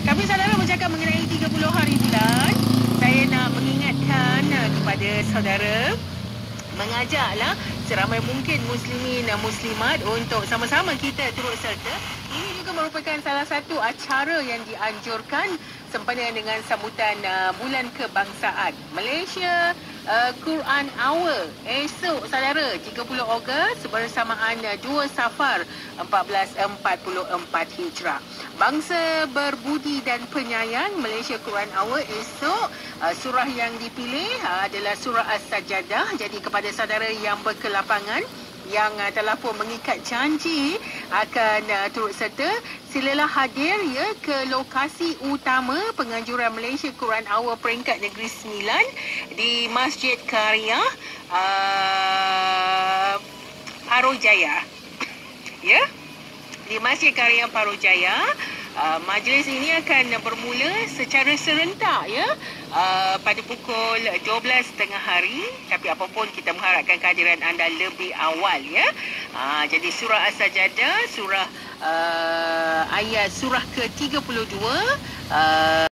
Kami saudara bercakap mengenai 30 hari bulan. Saya nak mengingatkan uh, kepada saudara mengajaklah seramai mungkin muslimin dan muslimat untuk sama-sama kita turut serta. Ini merupakan salah satu acara yang dianjurkan sempena dengan sambutan uh, Bulan Kebangsaan Malaysia uh, Quran Hour esok saudara 30 Ogos bersamaan uh, 2 Safar 1444 Hijrah. Bangsa berbudi dan penyayang Malaysia Quran Hour esok uh, surah yang dipilih uh, adalah surah As-Sajdah. Jadi kepada saudara yang berkelapangan yang uh, telah pun mengikat janji akan uh, turut serta silalah hadir ya ke lokasi utama penganjuran Malaysia Quran Hour peringkat negeri 9 di Masjid Karya uh, Parojaya ya? Di Masjid Karya Parojaya Uh, majlis ini akan bermula secara serentak ya. Uh, pada pukul 12.30 hari. Tapi apapun kita mengharapkan kehadiran anda lebih awal ya. Uh, jadi surah as-sajdah surah uh, ayat surah ke-32 uh,